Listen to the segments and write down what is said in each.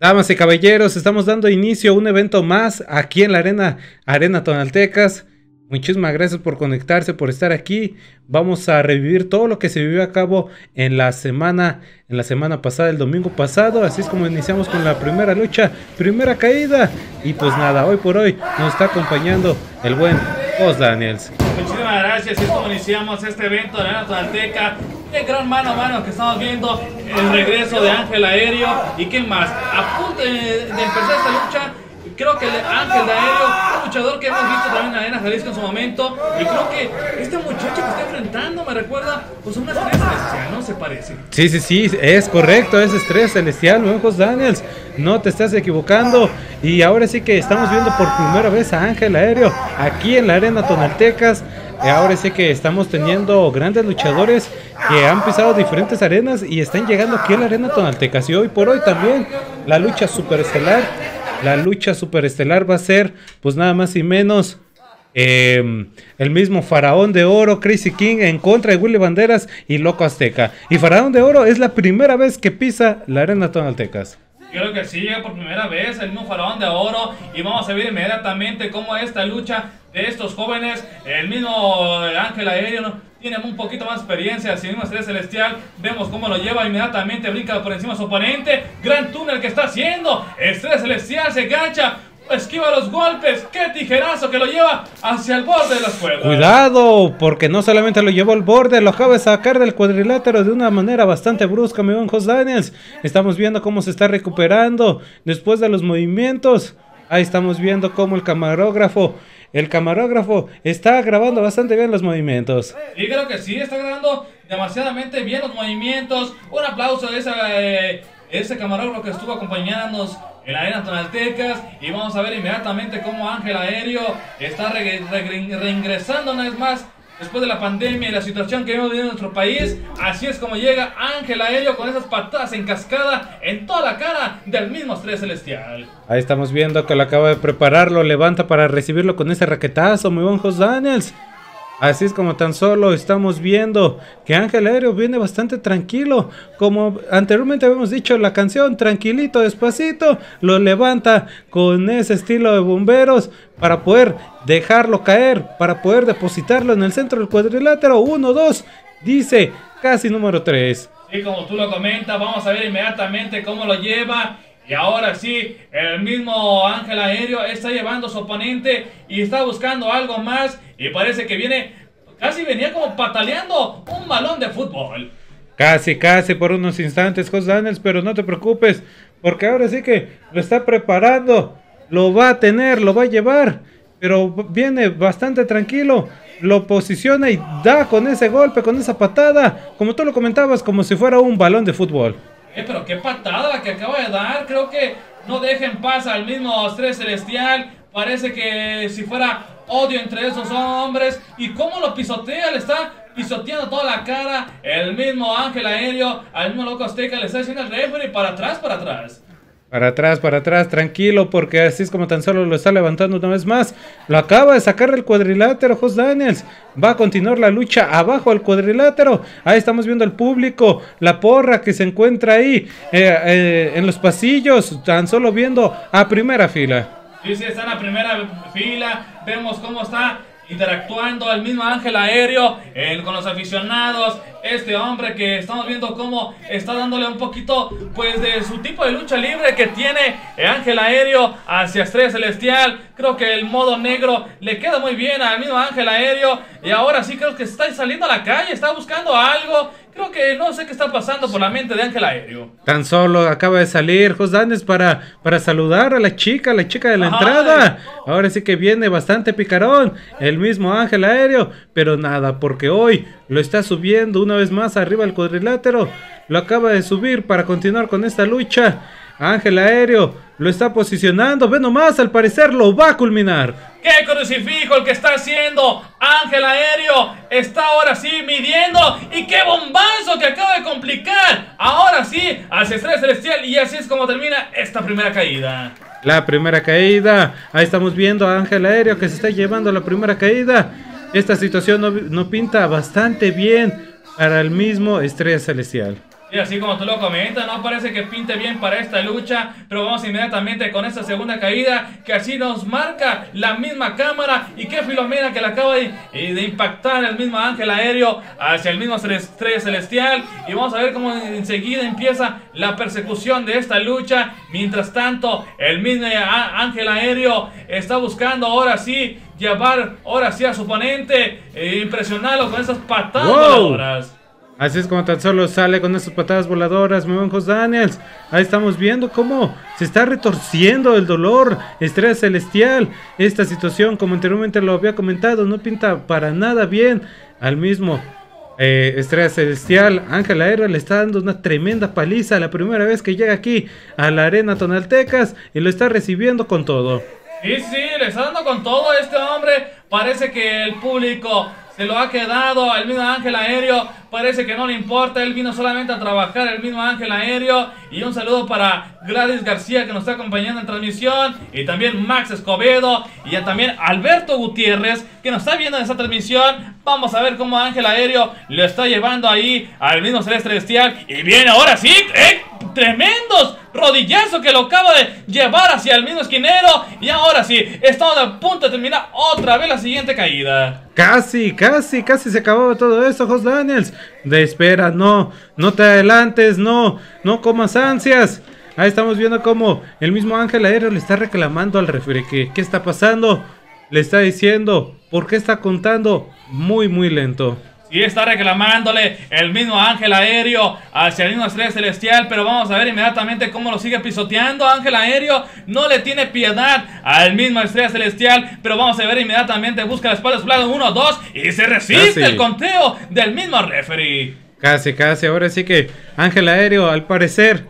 Damas y caballeros, estamos dando inicio a un evento más aquí en la arena, arena Tonaltecas. Muchísimas gracias por conectarse, por estar aquí. Vamos a revivir todo lo que se vivió a cabo en la semana, en la semana pasada, el domingo pasado. Así es como iniciamos con la primera lucha, primera caída. Y pues nada, hoy por hoy nos está acompañando el buen Muchísimas gracias, es como iniciamos este evento de la Arena Tonalteca. Qué gran mano a mano que estamos viendo el regreso de Ángel Aéreo. ¿Y quién más? A punto de empezar esta lucha, creo que el Ángel de Aéreo, un luchador que hemos visto también en la Arena Jalisco en su momento. Y creo que este muchacho que está enfrentando me recuerda pues a una estrella celestial, ¿no? Se parece. Sí, sí, sí, es correcto, es estrella celestial, Jos Daniels. No te estás equivocando. Y ahora sí que estamos viendo por primera vez a Ángel Aéreo aquí en la Arena Tonaltecas. Y ahora sí que estamos teniendo grandes luchadores que han pisado diferentes arenas y están llegando aquí a la Arena Tonaltecas. Y hoy por hoy también la lucha superestelar. La lucha superestelar va a ser pues nada más y menos eh, el mismo Faraón de Oro, Crazy King, en contra de Willy Banderas y Loco Azteca. Y Faraón de Oro es la primera vez que pisa la Arena Tonaltecas. Creo que sí, llega por primera vez el mismo faraón de oro y vamos a ver inmediatamente cómo esta lucha de estos jóvenes, el mismo Ángel Aéreo tiene un poquito más experiencia, si mismo Estrella Celestial, vemos cómo lo lleva inmediatamente, brinca por encima de su oponente, gran túnel que está haciendo, Estrella Celestial se gancha, esquiva los golpes, qué tijerazo que lo lleva hacia el borde de las. Cuidado, porque no solamente lo llevó al borde, lo acaba de sacar del cuadrilátero de una manera bastante brusca, mi buen Jos Daniels. Estamos viendo cómo se está recuperando después de los movimientos. Ahí estamos viendo cómo el camarógrafo, el camarógrafo está grabando bastante bien los movimientos. Y creo que sí, está grabando demasiadamente bien los movimientos. Un aplauso a esa, eh, ese camarógrafo que estuvo acompañándonos en la arena Tonaltecas. Y vamos a ver inmediatamente cómo Ángel Aéreo está re- re- reingresando una vez más. Después de la pandemia y la situación que hemos vivido en nuestro país, así es como llega Ángel Aéreo con esas patadas en cascada en toda la cara del mismo Estrella Celestial. Ahí estamos viendo que lo acaba de preparar, lo levanta para recibirlo con ese raquetazo, mi buen Jos Daniels. Así es como tan solo estamos viendo que Ángel Aéreo viene bastante tranquilo. Como anteriormente habíamos dicho, la canción Tranquilito, despacito, lo levanta con ese estilo de bomberos para poder dejarlo caer, para poder depositarlo en el centro del cuadrilátero. Uno, dos, dice casi número tres. Y como tú lo comentas, vamos a ver inmediatamente cómo lo lleva. Y ahora sí, el mismo Ángel Aéreo está llevando su oponente y está buscando algo más. Y parece que viene, casi venía como pataleando un balón de fútbol. Casi, casi por unos instantes, Jos Daniels, pero no te preocupes, porque ahora sí que lo está preparando, lo va a tener, lo va a llevar, pero viene bastante tranquilo, lo posiciona y da con ese golpe, con esa patada, como tú lo comentabas, como si fuera un balón de fútbol. Eh, pero qué patada la que acaba de dar. Creo que no deja en paz al mismo Estrés Celestial. Parece que si fuera odio entre esos hombres. Y cómo lo pisotea, le está pisoteando toda la cara. El mismo Ángel Aéreo, al mismo Loco Azteca, le está diciendo al referee para atrás, para atrás. Para atrás, para atrás, tranquilo, porque así es como tan solo lo está levantando una vez más. Lo acaba de sacar del cuadrilátero, Jos Daniels. Va a continuar la lucha abajo del cuadrilátero. Ahí estamos viendo al público, la porra que se encuentra ahí eh, eh, en los pasillos, tan solo viendo a primera fila. Sí, sí, está en la primera fila. Vemos cómo está interactuando el mismo Ángel Aéreo eh, con los aficionados. Este hombre que estamos viendo cómo está dándole un poquito pues de su tipo de lucha libre que tiene eh, Ángel Aéreo hacia Estrella Celestial. Creo que el modo negro le queda muy bien al mismo Ángel Aéreo. Y ahora sí creo que está saliendo a la calle, está buscando algo. Creo que no sé qué está pasando por la mente de Ángel Aéreo. Tan solo acaba de salir Jos Daniels para, para saludar a la chica, la chica de la entrada. Ahora sí que viene bastante picarón, el mismo Ángel Aéreo, pero nada, porque hoy lo está subiendo una vez más arriba del cuadrilátero. Lo acaba de subir para continuar con esta lucha. Ángel Aéreo lo está posicionando, ve nomás, al parecer lo va a culminar. ¡Qué crucifijo el que está haciendo! Ángel Aéreo está ahora sí midiendo. ¡Y qué bombazo que acaba de complicar! Ahora sí, hacia Estrella Celestial. Y así es como termina esta primera caída. La primera caída. Ahí estamos viendo a Ángel Aéreo que se está llevando la primera caída. Esta situación no, no pinta bastante bien para el mismo Estrella Celestial. Y así como tú lo comentas, no parece que pinte bien para esta lucha, pero vamos inmediatamente con esta segunda caída que así nos marca la misma cámara y que Filomena que le acaba de, eh, de impactar el mismo ángel aéreo hacia el mismo estrella celestial. Y vamos a ver cómo enseguida empieza la persecución de esta lucha, mientras tanto el mismo ángel aéreo está buscando ahora sí llevar ahora sí a su oponente e impresionarlo con esas patadas Así es como tan solo sale con esas patadas voladoras, muy buen Daniels. Ahí estamos viendo cómo se está retorciendo el dolor, estrella celestial. Esta situación, como anteriormente lo había comentado, no pinta para nada bien al mismo eh, estrella celestial. Ángel Aero le está dando una tremenda paliza la primera vez que llega aquí a la arena Tonaltecas y lo está recibiendo con todo. Sí, sí, le está dando con todo a este hombre. Parece que el público se lo ha quedado al mismo Ángel Aéreo. Parece que no le importa. Él vino solamente a trabajar el mismo Ángel Aéreo. Y un saludo para Gladys García que nos está acompañando en transmisión. Y también Max Escobedo. Y también Alberto Gutiérrez que nos está viendo en esta transmisión. Vamos a ver cómo Ángel Aéreo lo está llevando ahí al mismo Celestial. Y viene ahora sí. ¡eh! Tremendos rodillazos que lo acaba de llevar hacia el mismo esquinero. Y ahora sí, estamos a punto de terminar otra vez la siguiente caída. Casi, casi, casi se acabó todo esto, Jos Daniels. De espera, no, no te adelantes, no, no comas ansias. Ahí estamos viendo cómo el mismo Ángel Aéreo le está reclamando al referee que qué está pasando. Le está diciendo, ¿por qué está contando? Muy, muy lento. Y está reclamándole el mismo ángel aéreo hacia el mismo estrella celestial. Pero vamos a ver inmediatamente cómo lo sigue pisoteando. Ángel aéreo no le tiene piedad al mismo estrella celestial. Pero vamos a ver inmediatamente. Busca la espalda sublada 1, 2. Y se resiste el conteo del mismo referee. Casi, casi. Ahora sí que Ángel aéreo al parecer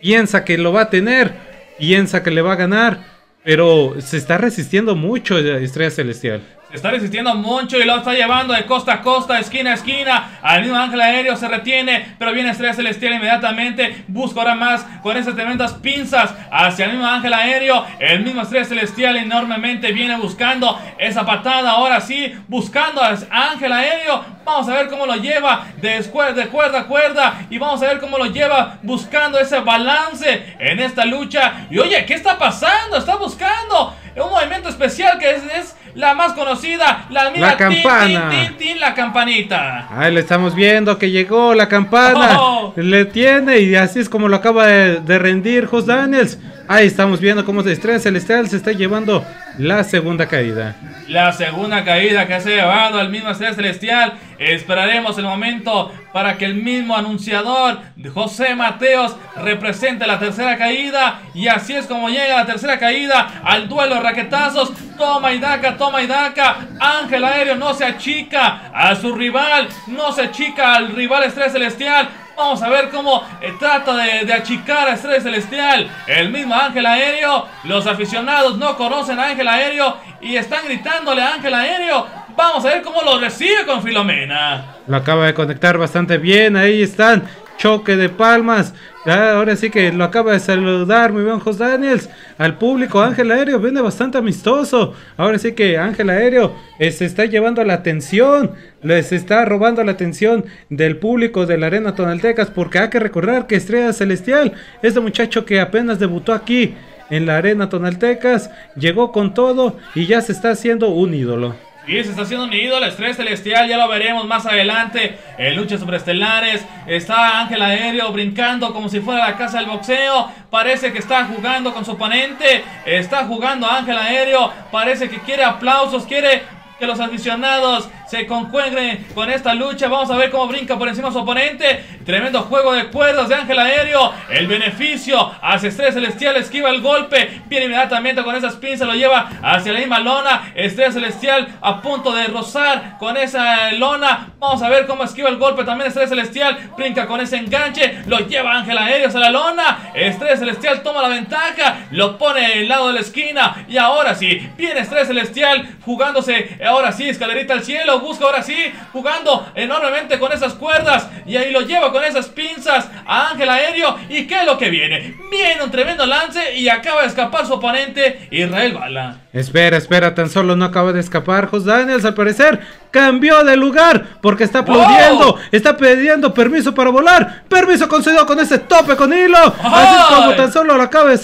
piensa que lo va a tener. Piensa que le va a ganar. Pero se está resistiendo mucho Estrella Celestial. Está resistiendo mucho y lo está llevando de costa a costa, esquina a esquina. Al mismo ángel aéreo se retiene, pero viene Estrella Celestial inmediatamente. Busca ahora más con esas tremendas pinzas hacia el mismo ángel aéreo. El mismo Estrella Celestial enormemente viene buscando esa patada. Ahora sí, buscando al ángel aéreo. Vamos a ver cómo lo lleva de, de cuerda a cuerda. Y vamos a ver cómo lo lleva buscando ese balance en esta lucha. Y oye, ¿qué está pasando? Está buscando un movimiento especial que es la más conocida, la la campana. la campanita. Ahí le estamos viendo que llegó la campana. Oh. Le tiene y así es como lo acaba de, rendir Jos Daniels. Ahí estamos viendo cómo se estrella celestial se está llevando la segunda caída. La segunda caída que se ha llevado al mismo estrella celestial. Esperaremos el momento para que el mismo anunciador José Mateos represente la tercera caída. Y así es como llega la tercera caída al duelo raquetazos. Toma y daca, toma y daca. Ángel Aéreo no se achica a su rival, no se achica al rival Estrella Celestial. Vamos a ver cómo eh, trata de, achicar a Estrella Celestial. El mismo Ángel Aéreo. Los aficionados no conocen a Ángel Aéreo y están gritándole a Ángel Aéreo. Vamos a ver cómo lo recibe con Filomena. Lo acaba de conectar bastante bien. Ahí están choque de palmas. Ahora sí que lo acaba de saludar muy bien Jos Daniels. Al público Ángel Aéreo viene bastante amistoso. Ahora sí que Ángel Aéreo eh, se está llevando la atención. Les está robando la atención del público de la Arena Tonaltecas. Porque hay que recordar que Estrella Celestial, este muchacho que apenas debutó aquí en la Arena Tonaltecas, llegó con todo y ya se está haciendo un ídolo. Y se está haciendo un ídolo, estrés celestial, ya lo veremos más adelante. En luchas sobreestelares, está Ángel Aéreo brincando como si fuera la casa del boxeo. Parece que está jugando con su oponente. Está jugando Ángel Aéreo. Parece que quiere aplausos, quiere que los aficionados se concuegren con esta lucha. Vamos a ver cómo brinca por encima su oponente. Tremendo juego de cuerdas de Ángel Aéreo. El beneficio hacia Estrella Celestial. Esquiva el golpe. Viene inmediatamente con esas pinzas. Lo lleva hacia la misma lona. Estrella Celestial a punto de rozar con esa lona. Vamos a ver cómo esquiva el golpe. También Estrella Celestial brinca con ese enganche. Lo lleva Ángel Aéreo hacia la lona. Estrella Celestial toma la ventaja. Lo pone el lado de la esquina. Y ahora sí, viene Estrella Celestial jugándose. Ahora sí, escalerita al cielo busca ahora sí, jugando enormemente con esas cuerdas. Y ahí lo lleva con esas pinzas a Ángel Aéreo. ¿Y qué es lo que viene? Viene un tremendo lance y acaba de escapar su oponente, Israel Bala. Espera, espera, tan solo no acaba de escapar Jos Daniels al parecer. Cambió de lugar porque está aplaudiendo, está pidiendo permiso para volar. Permiso concedido con ese tope con hilo. Así como tan solo lo acaba de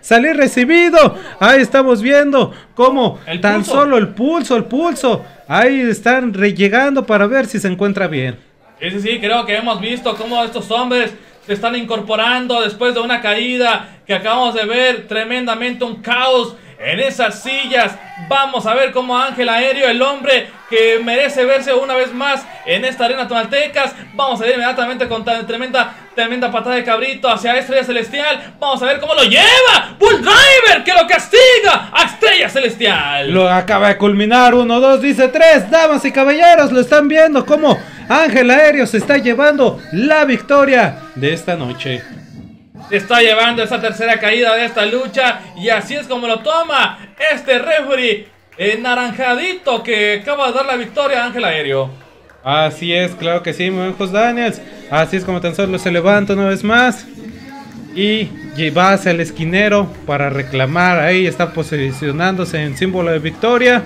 salir recibido. Ahí estamos viendo cómo tan solo el pulso, el pulso. Ahí están llegando para ver si se encuentra bien. Sí, sí, sí, creo que hemos visto cómo estos hombres se están incorporando después de una caída que acabamos de ver, tremendamente un caos en esas sillas. Vamos a ver cómo Ángel Aéreo, el hombre que merece verse una vez más en esta arena tonaltecas. Vamos a ir inmediatamente con tremenda, tremenda patada de cabrito hacia Estrella Celestial. Vamos a ver cómo lo lleva. Bull Driver que lo castiga a Estrella Celestial. Lo acaba de culminar. Uno, dos, dice tres. Damas y caballeros, lo están viendo cómo Ángel Aéreo se está llevando la victoria de esta noche está llevando esa tercera caída de esta lucha. Y así es como lo toma este referee naranjadito que acaba de dar la victoria a Ángel Aéreo. Así es, claro que sí, muy Daniels. Así es como tan solo se levanta una vez más. Y va hacia el esquinero para reclamar. Ahí está posicionándose en símbolo de victoria.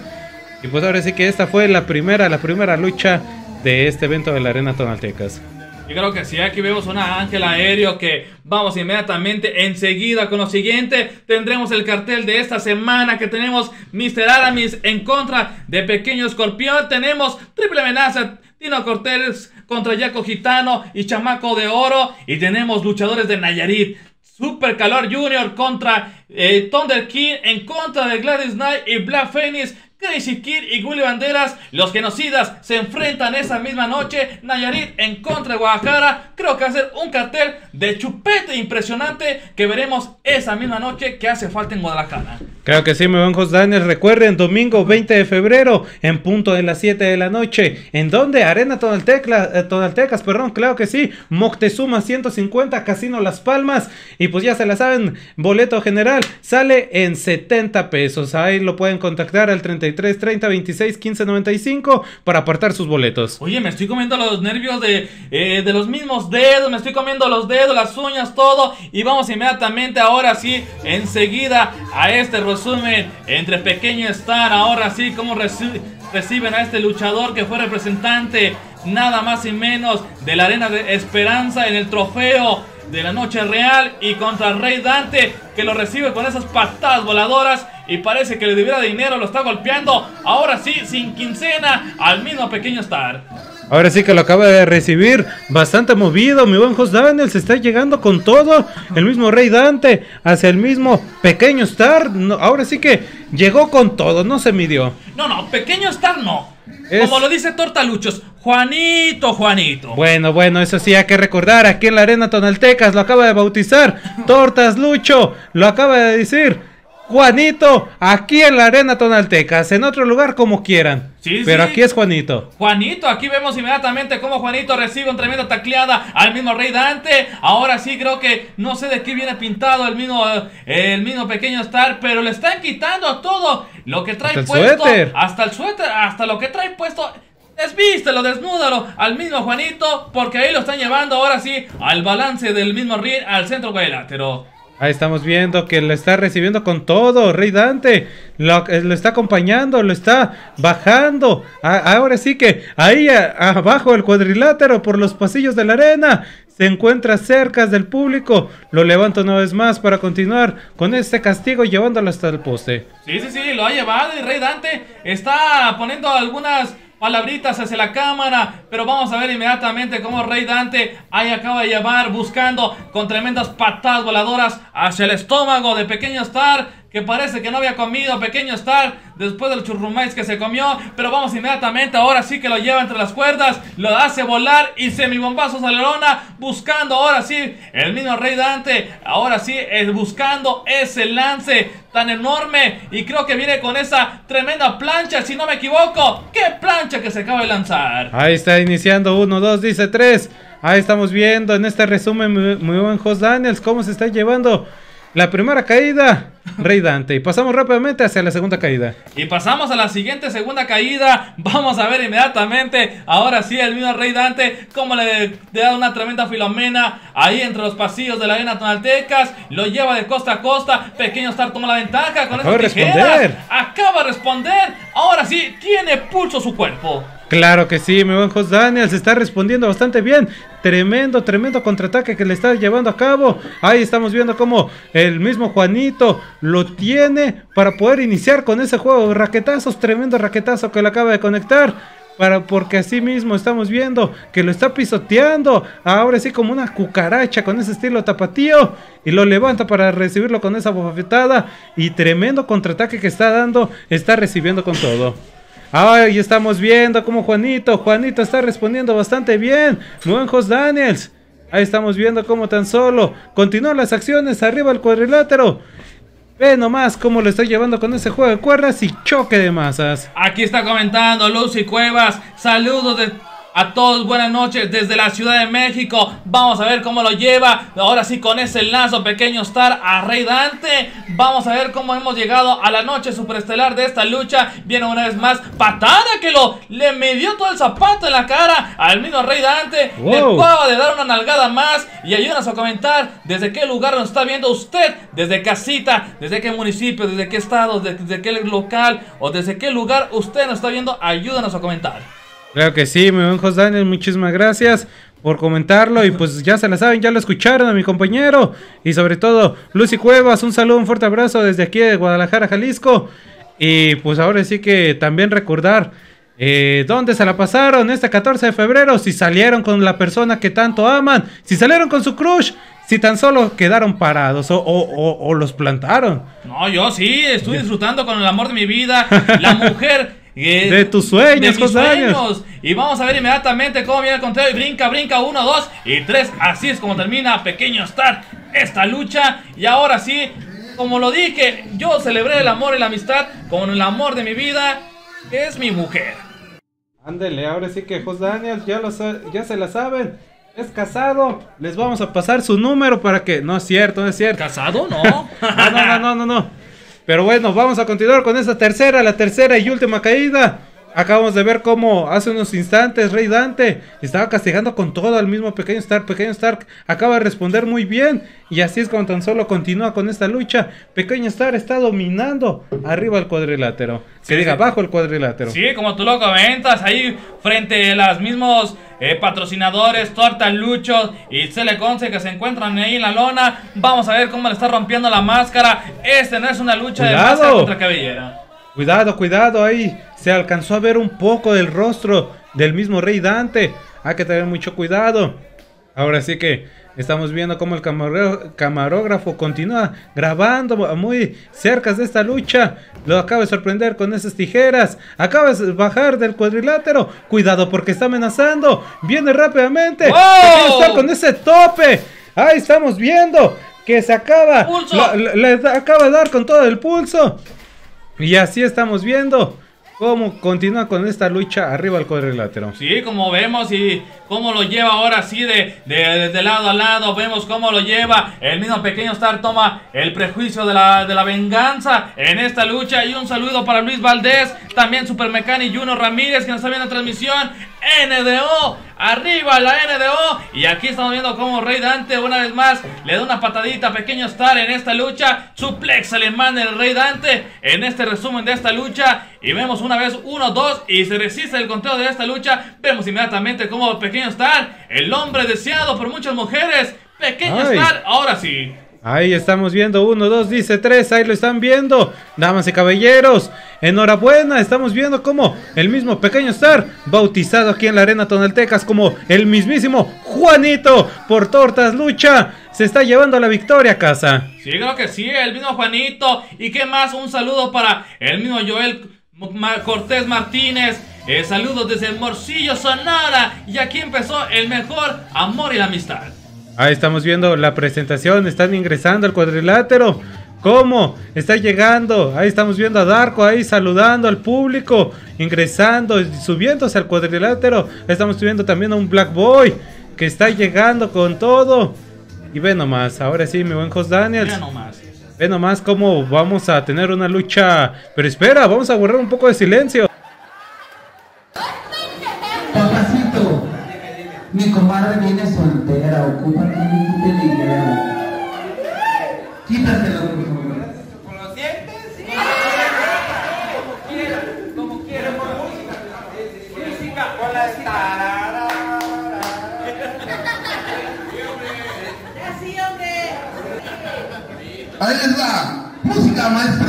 Y pues ahora sí que esta fue la primera, la primera lucha de este evento de la Arena Tonaltecas. Yo creo que sí, aquí vemos una ángel aéreo que vamos inmediatamente enseguida con lo siguiente. Tendremos el cartel de esta semana que tenemos Mr. Aramis en contra de Pequeño Escorpión. Tenemos triple amenaza. Tino Cortés contra Jaco Gitano y Chamaco de Oro. Y tenemos luchadores de Nayarit. Super Calor Junior contra eh, Thunder King en contra de Gladys Knight y Black Phoenix. Crazy Kid y Willy Banderas, los genocidas, se enfrentan esa misma noche. Nayarit en contra de Guadalajara. Creo que va a ser un cartel de chupete impresionante que veremos esa misma noche que hace falta en Guadalajara. Creo que sí, mi buen José Daniel. Recuerden, domingo 20 de febrero, en punto de las 7 de la noche. ¿En donde Arena eh, Tonaltecas, perdón, claro que sí. Moctezuma 150, Casino Las Palmas. Y pues ya se la saben, boleto general sale en 70 pesos. Ahí lo pueden contactar al 30 33 30 26 15 95 para apartar sus boletos. Oye, me estoy comiendo los nervios de, eh, de los mismos dedos, me estoy comiendo los dedos, las uñas, todo. Y vamos inmediatamente ahora sí, enseguida a este resumen entre Pequeño Star. Ahora sí, cómo reciben a este luchador que fue representante nada más y menos de la Arena de Esperanza en el trofeo de la Noche Real y contra Rey Dante que lo recibe con esas patadas voladoras y parece que le debiera dinero, lo está golpeando. Ahora sí, sin quincena, al mismo pequeño Star. Ahora sí que lo acaba de recibir, bastante movido, mi buen Jos Daniel se está llegando con todo, el mismo Rey Dante hacia el mismo Pequeño Star, ahora sí que llegó con todo, no se midió. No, no, Pequeño Star no. Como lo dice Tortaluchos, Juanito, Juanito. Bueno, bueno, eso sí hay que recordar, aquí en la Arena Tonaltecas lo acaba de bautizar, Tortas Lucho, lo acaba de decir. Juanito, aquí en la Arena Tonaltecas, en otro lugar como quieran. Sí, Pero aquí es Juanito. Juanito, aquí vemos inmediatamente cómo Juanito recibe un tremenda tacleada al mismo Rey Dante. Ahora sí creo que no sé de qué viene pintado el mismo, el mismo pequeño Star, pero le están quitando todo lo que trae hasta puesto. Suéter. Hasta el suéter, hasta lo que trae puesto. Desvístelo, desnúdalo al mismo Juanito, porque ahí lo están llevando ahora sí al balance del mismo ring al centro cuadrilátero. Ahí estamos viendo que lo está recibiendo con todo, Rey Dante. Lo, eh, está acompañando, lo está bajando. ahora sí que ahí abajo el cuadrilátero por los pasillos de la arena se encuentra cerca del público. Lo levanto una vez más para continuar con este castigo llevándolo hasta el poste. Sí, sí, sí, lo ha llevado y Rey Dante está poniendo algunas palabritas hacia la cámara, pero vamos a ver inmediatamente cómo Rey Dante ahí acaba de llevar buscando con tremendas patadas voladoras hacia el estómago de Pequeño Star que parece que no había comido Pequeño Star después del churrumais que se comió. Pero vamos inmediatamente, ahora sí que lo lleva entre las cuerdas, lo hace volar y semibombazos a buscando ahora sí el mismo Rey Dante. Ahora sí, es buscando ese lance tan enorme y creo que viene con esa tremenda plancha, si no me equivoco. ¡Qué plancha que se acaba de lanzar! Ahí está iniciando uno, dos, dice tres. Ahí estamos viendo en este resumen muy, buen Jos Daniels cómo se está llevando la primera caída Rey Dante. Y pasamos rápidamente hacia la segunda caída. Y pasamos a la siguiente segunda caída. Vamos a ver inmediatamente. Ahora sí, el mismo Rey Dante. Como le, da una tremenda filomena. Ahí entre los pasillos de la arena tonaltecas. Lo lleva de costa a costa. Pequeño Star toma la ventaja con Acaba de esas tijeras. responder. Acaba de responder. Ahora sí, tiene pulso su cuerpo. Claro que sí, mi buen Jos Daniels está respondiendo bastante bien. Tremendo, tremendo contraataque que le está llevando a cabo. Ahí estamos viendo cómo el mismo Juanito lo tiene para poder iniciar con ese juego raquetazos. Tremendo raquetazo que le acaba de conectar. Para, porque así mismo estamos viendo que lo está pisoteando. Ahora sí como una cucaracha con ese estilo tapatío. Y lo levanta para recibirlo con esa bofetada. Y tremendo contraataque que está dando. Está recibiendo con todo. Ahí estamos viendo como Juanito, Juanito está respondiendo bastante bien. Muy buen Jos Daniels. Ahí estamos viendo cómo tan solo continúan las acciones arriba el cuadrilátero. Ve nomás cómo lo está llevando con ese juego de cuerdas y choque de masas. Aquí está comentando Lucy Cuevas. Saludos de a todos, buenas noches desde la Ciudad de México. Vamos a ver cómo lo lleva. Ahora sí, con ese lazo pequeño Star a Rey Dante. Vamos a ver cómo hemos llegado a la noche superestelar de esta lucha. Viene una vez más patada que lo le midió todo el zapato en la cara al mismo Rey Dante. Wow. Le acaba de dar una nalgada más. Y ayúdanos a comentar desde qué lugar nos está viendo usted. Desde casita, desde qué municipio, desde qué estado, desde, desde qué local o desde qué lugar usted nos está viendo. Ayúdanos a comentar. Claro que sí, mi buen Jos Daniel, muchísimas gracias por comentarlo y pues ya se la saben, ya lo escucharon a mi compañero y sobre todo Lucy Cuevas, un saludo, un fuerte abrazo desde aquí de Guadalajara, Jalisco y pues ahora sí que también recordar eh, dónde se la pasaron este 14 de febrero, si salieron con la persona que tanto aman, si salieron con su crush, si tan solo quedaron parados o, o- o- o los plantaron. No, yo sí, estoy disfrutando con el amor de mi vida, la mujer eh, De tus sueños, de mis José sueños. Y vamos a ver inmediatamente cómo viene el contrario. Y brinca, brinca, uno, dos y tres. Así es como termina Pequeño Star esta lucha. Y ahora sí, como lo dije, yo celebré el amor y la amistad con el amor de mi vida, que es mi mujer. Ándele, ahora sí que Jos Daniel ya, lo ya se la saben. Es casado. Les vamos a pasar su número para que. No es cierto, no es cierto. ¿Casado? No. No, no, no, no, no, no. Pero bueno, vamos a continuar con esta tercera, la tercera y última caída. Acabamos de ver cómo hace unos instantes Rey Dante estaba castigando con todo al mismo Pequeño Stark. Pequeño Stark acaba de responder muy bien. Y así es como tan solo continúa con esta lucha. Pequeño Stark está dominando arriba el cuadrilátero. Sí, que diga, sí. bajo el cuadrilátero. Sí, como tú lo comentas, ahí frente a los mismos eh, patrocinadores, Torta Luchos y Celeconce que se encuentran ahí en la lona. Vamos a ver cómo le está rompiendo la máscara. Este no es una lucha de máscara contra cabellera. Cuidado, cuidado, ahí se alcanzó a ver un poco del rostro del mismo Rey Dante. Hay que tener mucho cuidado. Ahora sí que estamos viendo cómo el camarógrafo continúa grabando muy cerca de esta lucha. Lo acaba de sorprender con esas tijeras. Acaba de bajar del cuadrilátero. Cuidado porque está amenazando. Viene rápidamente. Está con ese tope. Ahí estamos viendo que se acaba. ¡Pulso! la- la- le acaba de dar con todo el pulso. Y así estamos viendo cómo continúa con esta lucha arriba al cuadrilátero. Sí, como vemos y cómo lo lleva ahora sí de, de, de lado a lado. Vemos cómo lo lleva. El mismo pequeño Star toma el prejuicio de la, de la venganza en esta lucha. Y un saludo para Luis Valdés, también Super Mecánico Juno Ramírez que nos está viendo en transmisión. NDO, arriba la NDO. Y aquí estamos viendo cómo Rey Dante una vez más le da una patadita a pequeño Star en esta lucha. Suplex alemán del Rey Dante en este resumen de esta lucha. Y vemos una vez uno, dos y se resiste el conteo de esta lucha. Vemos inmediatamente cómo pequeño Star, el hombre deseado por muchas mujeres. Pequeño Ay. Star, ahora sí. Ahí estamos viendo, uno, dos, dice tres, ahí lo están viendo. Damas y caballeros, enhorabuena, estamos viendo como el mismo pequeño Star, bautizado aquí en la arena Tonaltecas como el mismísimo Juanito por Tortas Lucha, se está llevando la victoria casa. Sí, creo que sí, el mismo Juanito. ¿Y qué más? Un saludo para el mismo Joel Cortés Martínez. Eh, saludos desde Morcillo, Sonora. Y aquí empezó el mejor amor y la amistad. Ahí estamos viendo la presentación, están ingresando al cuadrilátero. ¿Cómo? Está llegando. Ahí estamos viendo a Darko ahí saludando al público, ingresando, subiéndose al cuadrilátero. Estamos viendo también a un Black Boy que está llegando con todo. Y ve nomás, ahora sí, mi buen host Daniels. Mira nomás. Ve nomás cómo vamos a tener una lucha. Pero espera, vamos a borrar un poco de silencio. Mi comadre viene soltera, ocupa que le quite el dinero. Quítatelo, por favor. ¿Con los dientes? Sí. Como quiera, como quiera, por música. Música, con la tarara. Así, hombre. Ahí les va. Música, maestro.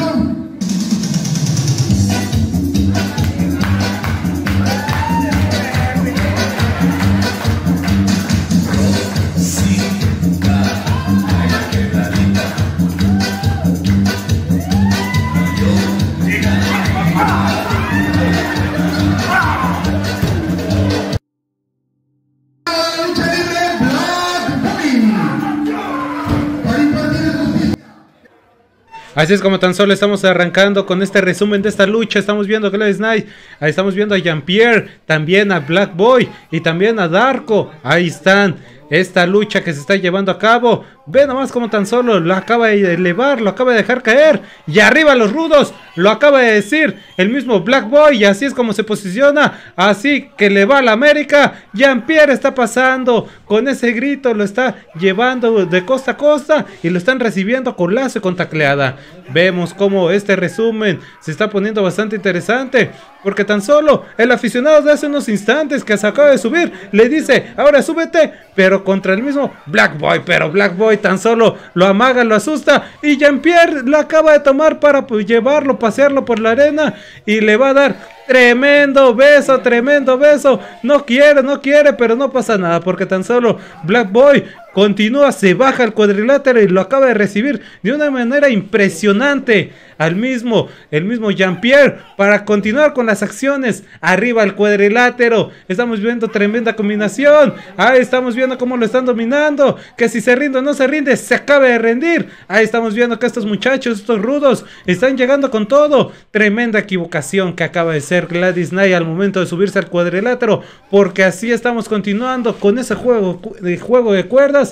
Así es como tan solo estamos arrancando con este resumen de esta lucha. Estamos viendo a Gladys Knight, ahí estamos viendo a Jean-Pierre, también a Black Boy y también a Darko. Ahí están. Esta lucha que se está llevando a cabo. Ve nomás como tan solo lo acaba de elevar, lo acaba de dejar caer. Y arriba los rudos, lo acaba de decir el mismo Black Boy. Y así es como se posiciona. Así que le va a la América. Jean-Pierre está pasando con ese grito, lo está llevando de costa a costa. Y lo están recibiendo con lazo y con tacleada. Vemos como este resumen se está poniendo bastante interesante. Porque tan solo el aficionado de hace unos instantes que se acaba de subir le dice, ahora súbete, pero contra el mismo Black Boy. Pero Black Boy tan solo lo amaga, lo asusta. Y Jean-Pierre lo acaba de tomar para pues, llevarlo, pasearlo por la arena. Y le va a dar tremendo beso, tremendo beso. No quiere, no quiere, pero no pasa nada. Porque tan solo Black Boy continúa, se baja el cuadrilátero y lo acaba de recibir de una manera impresionante al mismo, el mismo Jean-Pierre para continuar con las acciones arriba al cuadrilátero. Estamos viendo tremenda combinación. Ahí estamos viendo cómo lo están dominando. Que si se rinde o no se rinde, se acaba de rendir. Ahí estamos viendo que estos muchachos, estos rudos, están llegando con todo. Tremenda equivocación que acaba de ser Gladys Knight al momento de subirse al cuadrilátero. Porque así estamos continuando con ese juego juego de cuerdas.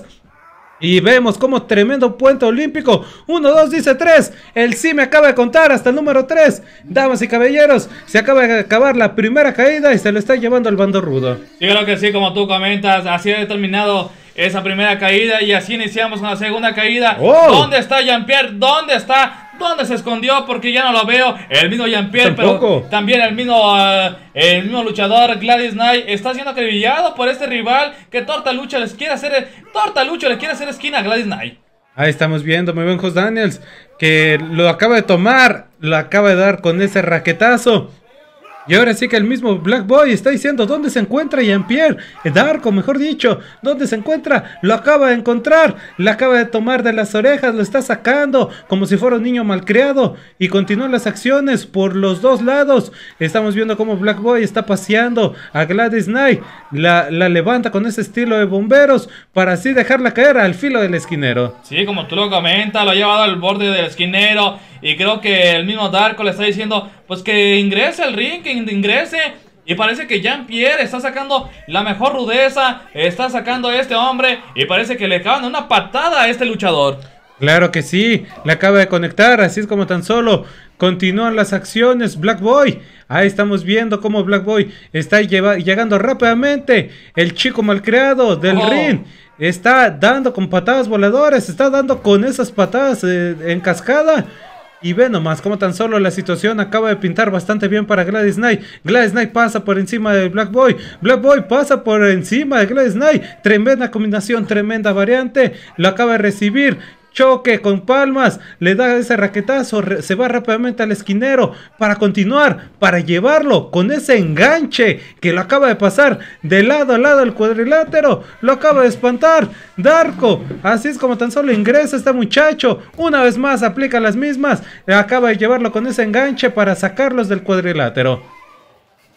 Y vemos como tremendo puente olímpico. 1, 2, dice 3. El sí me acaba de contar hasta el número 3. Damas y caballeros, se acaba de acabar la primera caída y se lo está llevando el bando rudo. Sí, creo que sí, como tú comentas, así ha determinado esa primera caída y así iniciamos con la segunda caída. ¡Oh! ¿Dónde está Jean-Pierre? ¿Dónde está? ¿Dónde se escondió? Porque ya no lo veo. El mismo Jean-Pierre, pero también el mismo, ah, el mismo luchador Gladys Knight está siendo acribillado por este rival que Torta Lucha les quiere hacer. Torta Lucha le quiere hacer esquina a Gladys Knight. Ahí estamos viendo, muy buen Jos Daniels, que lo acaba de tomar, lo acaba de dar con ese raquetazo. Y ahora sí que el mismo Black Boy está diciendo dónde se encuentra Jean-Pierre, Darko, mejor dicho, dónde se encuentra, lo acaba de encontrar, lo acaba de tomar de las orejas, lo está sacando como si fuera un niño malcriado y continúan las acciones por los dos lados. Estamos viendo cómo Black Boy está paseando a Gladys Knight, la, la levanta con ese estilo de bomberos para así dejarla caer al filo del esquinero. Sí, como tú lo comentas, lo ha llevado al borde del esquinero. Y creo que el mismo Darko le está diciendo, pues que ingrese al ring, que ingrese. Y parece que Jean-Pierre está sacando la mejor rudeza, está sacando a este hombre. Y parece que le acaban de una patada a este luchador. Claro que sí, le acaba de conectar, así es como tan solo continúan las acciones Black Boy. Ahí estamos viendo cómo Black Boy está lleva- llegando rápidamente. El chico malcriado del Oh. ring está dando con patadas voladoras, está dando con esas patadas eh, en cascada. Y ve nomás cómo tan solo la situación acaba de pintar bastante bien para Gladys Knight. Gladys Knight pasa por encima de Black Boy. Black Boy pasa por encima de Gladys Knight. Tremenda combinación, tremenda variante. Lo acaba de recibir. Choque con palmas, le da ese raquetazo, se va rápidamente al esquinero para continuar, para llevarlo con ese enganche que lo acaba de pasar de lado a lado al cuadrilátero, lo acaba de espantar. Darko, así es como tan solo ingresa este muchacho, una vez más aplica las mismas, acaba de llevarlo con ese enganche para sacarlos del cuadrilátero.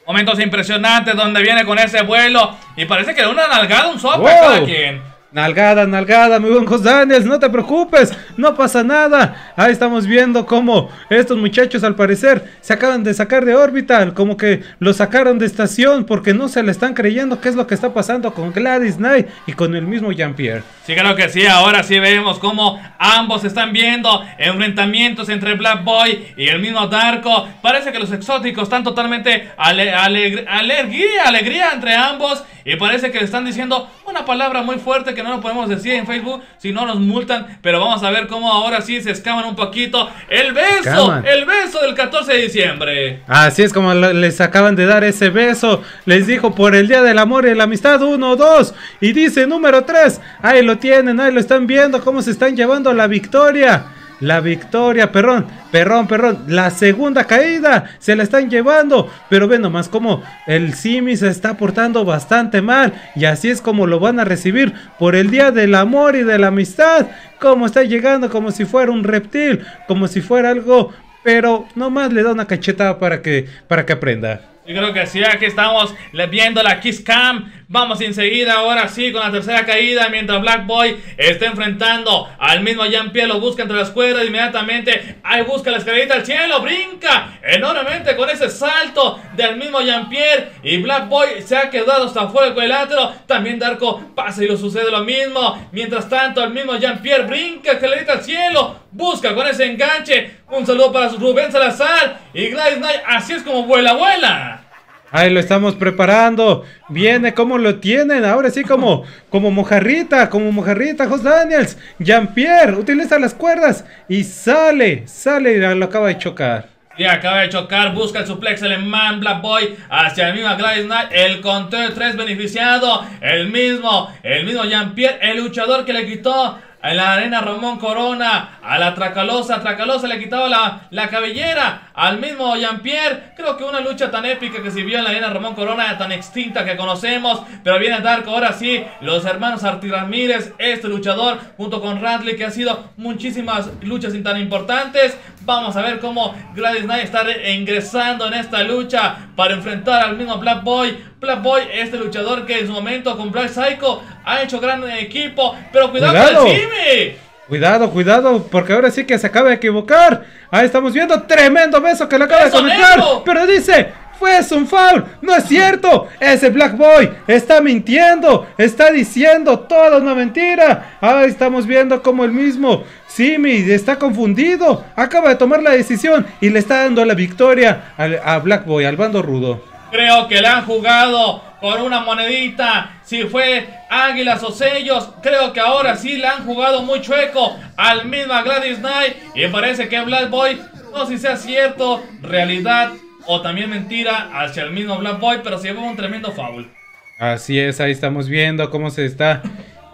Momentos impresionantes donde viene con ese vuelo. Y parece que de una nalgada un sopa Wow. a cada quien. Nalgada, nalgada, mi buen Jos Daniels, no te preocupes, no pasa nada. Ahí estamos viendo cómo estos muchachos al parecer se acaban de sacar de órbita, como que lo sacaron de estación porque no se le están creyendo qué es lo que está pasando con Gladys Knight y con el mismo Jean-Pierre. Sí, creo que sí, ahora sí vemos cómo ambos están viendo enfrentamientos entre Black Boy y el mismo Darko. Parece que los exóticos están totalmente ale alegr alegría, alegría entre ambos y parece que le están diciendo una palabra muy fuerte que no lo podemos decir en Facebook, si no nos multan, pero vamos a ver cómo ahora sí se escaman un poquito. El beso, el beso del 14 de diciembre. Así es como les acaban de dar ese beso. Les dijo por el Día del Amor y la Amistad 1, 2. Y dice número 3. Ahí lo tienen, ahí lo están viendo cómo se están llevando la victoria. La victoria, perrón, perrón, perrón. La segunda caída se la están llevando. Pero ve nomás cómo el Simi se está portando bastante mal. Y así es como lo van a recibir por el Día del Amor y de la Amistad. Como está llegando como si fuera un reptil. Como si fuera algo pero nomás le da una cachetada para que, para que aprenda. Yo creo que sí, aquí estamos viendo la Kiss Cam. Vamos enseguida, ahora sí, con la tercera caída. Mientras Black Boy está enfrentando al mismo Jean-Pierre, lo busca entre las cuerdas inmediatamente. Ahí busca la escalerita al cielo, brinca enormemente con ese salto del mismo Jean-Pierre. Y Black Boy se ha quedado hasta fuera del cuadrilátero. También Darko pasa y lo sucede lo mismo. Mientras tanto, el mismo Jean-Pierre brinca, escalerita al cielo, busca con ese enganche. Un saludo para Rubén Salazar y Gladys Knight. Así es como vuela, vuela. Ahí lo estamos preparando. Viene como lo tienen. Ahora sí como, como mojarrita, como mojarrita, Jos Daniels. Jean-Pierre utiliza las cuerdas y sale, sale lo acaba de chocar. Y acaba de chocar, busca el suplex alemán Black Boy hacia el mismo Gladys Knight, el conteo de tres beneficiado, el mismo, el mismo Jean-Pierre, el luchador que le quitó en la arena Ramón Corona a la Tracalosa, Tracalosa le quitaba la, la cabellera. Al mismo Jean-Pierre, creo que una lucha tan épica que se vio en la arena Ramón Corona, tan extinta que conocemos, pero viene Darko ahora sí, los hermanos Arti Ramírez, este luchador junto con Radley que ha sido muchísimas luchas tan importantes, vamos a ver cómo Gladys Knight está re- ingresando en esta lucha para enfrentar al mismo Black Boy, Black Boy, este luchador que en su momento con Black Psycho ha hecho gran equipo, pero cuidado, Cuidado. con el Jimmy. Cuidado, cuidado, porque ahora sí que se acaba de equivocar. Ahí estamos viendo tremendo beso que le acaba de ¡Beso conectar. negro! Pero dice, fue un foul. No es cierto. Ese Black Boy está mintiendo. Está diciendo toda una mentira. Ahí estamos viendo como el mismo Simi está confundido. Acaba de tomar la decisión y le está dando la victoria al- a Black Boy, al bando rudo. Creo que le han jugado por una monedita. Si fue águilas o sellos, creo que ahora sí le han jugado muy chueco al mismo Gladys Knight. Y parece que Black Boy, no sé si sea cierto, realidad o también mentira hacia el mismo Black Boy, pero se llevó un tremendo foul. Así es, ahí estamos viendo cómo se está.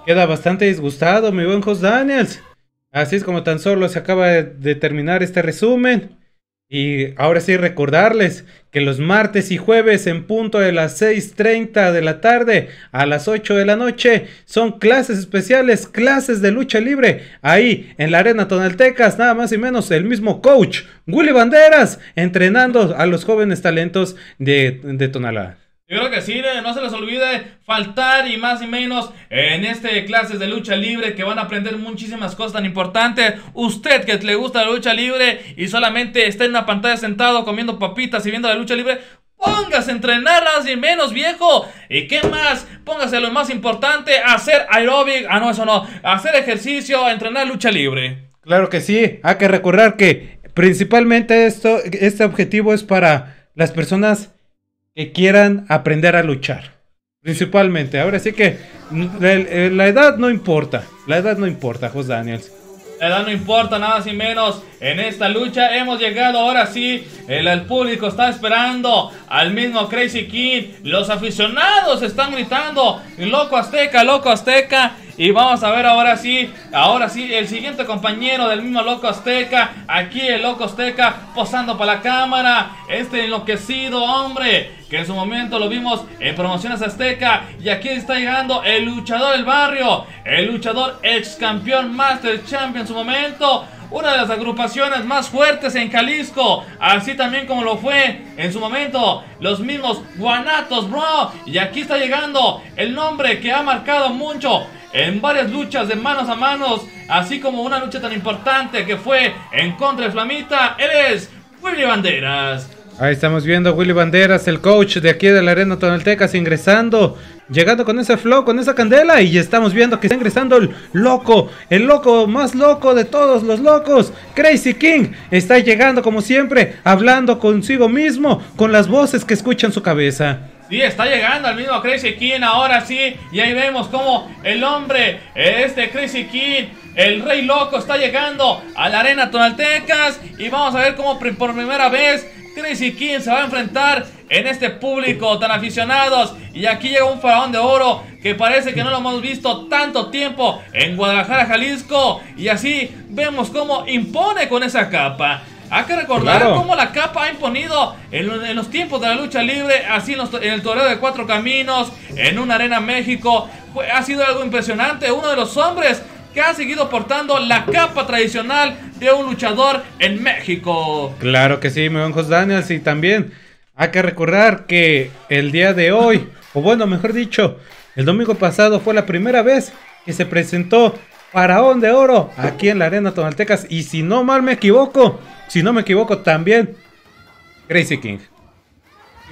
Queda bastante disgustado, mi buen Jos Daniels. Así es como tan solo se acaba de, terminar este resumen. Y ahora sí recordarles que los martes y jueves en punto de las 6.30 de la tarde a las 8 de la noche son clases especiales, clases de lucha libre. Ahí en la arena Tonaltecas, nada más y menos el mismo coach, Willy Banderas, entrenando a los jóvenes talentos de, de Tonalá. Yo creo que sí, no se les olvide faltar y más y menos en este clases de lucha libre que van a aprender muchísimas cosas tan importantes. Usted que le gusta la lucha libre y solamente está en una pantalla sentado comiendo papitas y viendo la lucha libre, póngase a entrenar más y menos viejo. ¿Y qué más? Póngase lo más importante, hacer aeróbic, ah no, eso no, hacer ejercicio, entrenar lucha libre. Claro que sí, hay que recordar que principalmente esto, este objetivo es para las personas que quieran aprender a luchar. Principalmente, ahora sí que la, edad no importa, la edad no importa, Jos Daniels. La edad no importa, nada sin menos. En esta lucha hemos llegado ahora sí. El público está esperando al mismo Crazy King. Los aficionados están gritando. Loco Azteca, Loco Azteca. Y vamos a ver ahora sí. Ahora sí, el siguiente compañero del mismo Loco Azteca. Aquí el Loco Azteca posando para la cámara. Este enloquecido hombre. Que en su momento lo vimos en promociones Azteca. Y aquí está llegando el luchador del barrio. El luchador ex campeón Master Champion en su momento. Una de las agrupaciones más fuertes en Jalisco. Así también como lo fue en su momento los mismos Guanatos, bro. Y aquí está llegando el nombre que ha marcado mucho en varias luchas de manos a manos, así como una lucha tan importante que fue en contra de Flamita. Él es Willy Banderas. Ahí estamos viendo a Willy Banderas, el coach de aquí de la Arena Tonaltecas, ingresando, llegando con ese flow, con esa candela. Y estamos viendo que está ingresando el loco, el loco más loco de todos los locos. Crazy King está llegando como siempre, hablando consigo mismo, con las voces que escuchan su cabeza. Sí, está llegando al mismo Crazy King ahora sí. Y ahí vemos como el hombre, este Crazy King, el rey loco, está llegando a la arena Tonaltecas. Y vamos a ver cómo por primera vez Crazy King se va a enfrentar en este público tan aficionados. Y aquí llega un faraón de oro que parece que no lo hemos visto tanto tiempo en Guadalajara, Jalisco. Y así vemos cómo impone con esa capa. Hay que recordar Claro. cómo la capa ha imponido en, lo- en los tiempos de la lucha libre, así en, los en el torneo de cuatro caminos, en una arena México. Fue- ha sido algo impresionante. Uno de los hombres que ha seguido portando la capa tradicional de un luchador en México. Claro que sí, mi buen Jos Daniels. Y también hay que recordar que el día de hoy, o bueno, mejor dicho, el domingo pasado fue la primera vez que se presentó Faraón de Oro aquí en la Arena Tonaltecas. Y si no mal me equivoco, si no me equivoco, también Crazy King.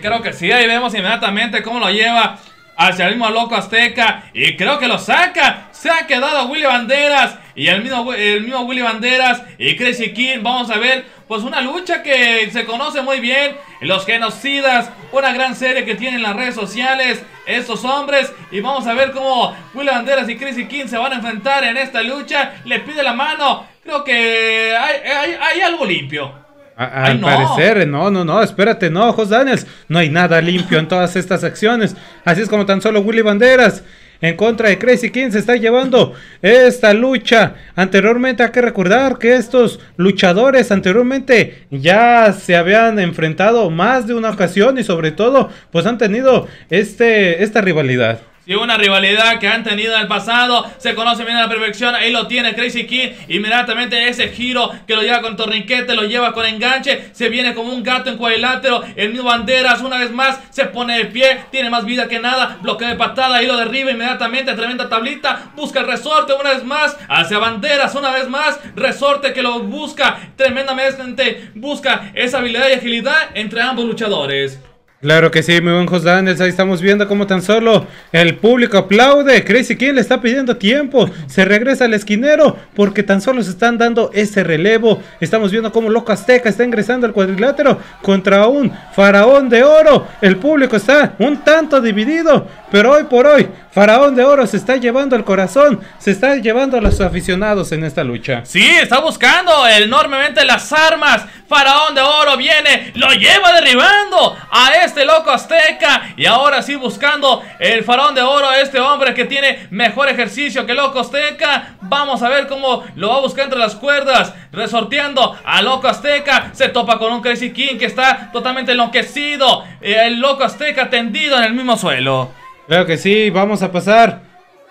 Creo que sí, ahí vemos inmediatamente cómo lo lleva hacia el mismo loco azteca y creo que lo saca. Se ha quedado Willy Banderas y el mismo, el mismo Willy Banderas y Crazy King. Vamos a ver pues una lucha que se conoce muy bien. Los genocidas, una gran serie que tienen las redes sociales estos hombres. Y vamos a ver cómo Willy Banderas y Crazy King se van a enfrentar en esta lucha. Le pide la mano. Creo que hay, hay- hay algo limpio. A- al no. parecer, no, no, no, espérate, no, Jos Daniels, no hay nada limpio en todas estas acciones. Así es como tan solo Willy Banderas en contra de Crazy King se está llevando esta lucha. Anteriormente hay que recordar que estos luchadores anteriormente ya se habían enfrentado más de una ocasión y sobre todo pues han tenido este, esta rivalidad. Sí, una rivalidad que han tenido en el pasado, se conoce bien a la perfección, ahí lo tiene Crazy King, inmediatamente ese giro que lo lleva con torniquete, lo lleva con enganche, se viene como un gato en cuadrilátero, el mismo Banderas una vez más se pone de pie, tiene más vida que nada, bloqueo de patada, ahí lo derriba inmediatamente, tremenda tablita, busca el resorte una vez más, hacia Banderas una vez más, resorte que lo busca, tremendamente busca esa habilidad y agilidad entre ambos luchadores. Claro que sí, muy buen Jos Daniels. Ahí estamos viendo cómo tan solo el público aplaude. Crazy King le está pidiendo tiempo. Se regresa al esquinero porque tan solo se están dando ese relevo. Estamos viendo cómo Loco Azteca está ingresando al cuadrilátero contra un faraón de oro. El público está un tanto dividido. Pero hoy por hoy, Faraón de Oro se está llevando el corazón. Se está llevando a los aficionados en esta lucha. Sí, está buscando enormemente las armas. Faraón de Oro viene, lo lleva derribando a este loco azteca. Y ahora sí buscando el Faraón de Oro, este hombre que tiene mejor ejercicio que loco azteca. Vamos a ver cómo lo va a buscar entre las cuerdas. Resorteando a loco azteca. Se topa con un Crazy King que está totalmente enloquecido. El loco azteca tendido en el mismo suelo. Claro que sí, vamos a pasar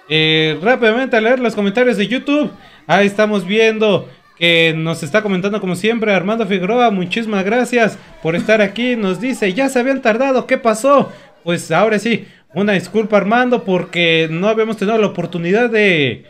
eh, rápidamente a leer los comentarios de YouTube. Ahí estamos viendo que nos está comentando como siempre Armando Figueroa. Muchísimas gracias por estar aquí. Nos dice, ya se habían tardado, ¿qué pasó? Pues ahora sí, una disculpa Armando porque no habíamos tenido la oportunidad de,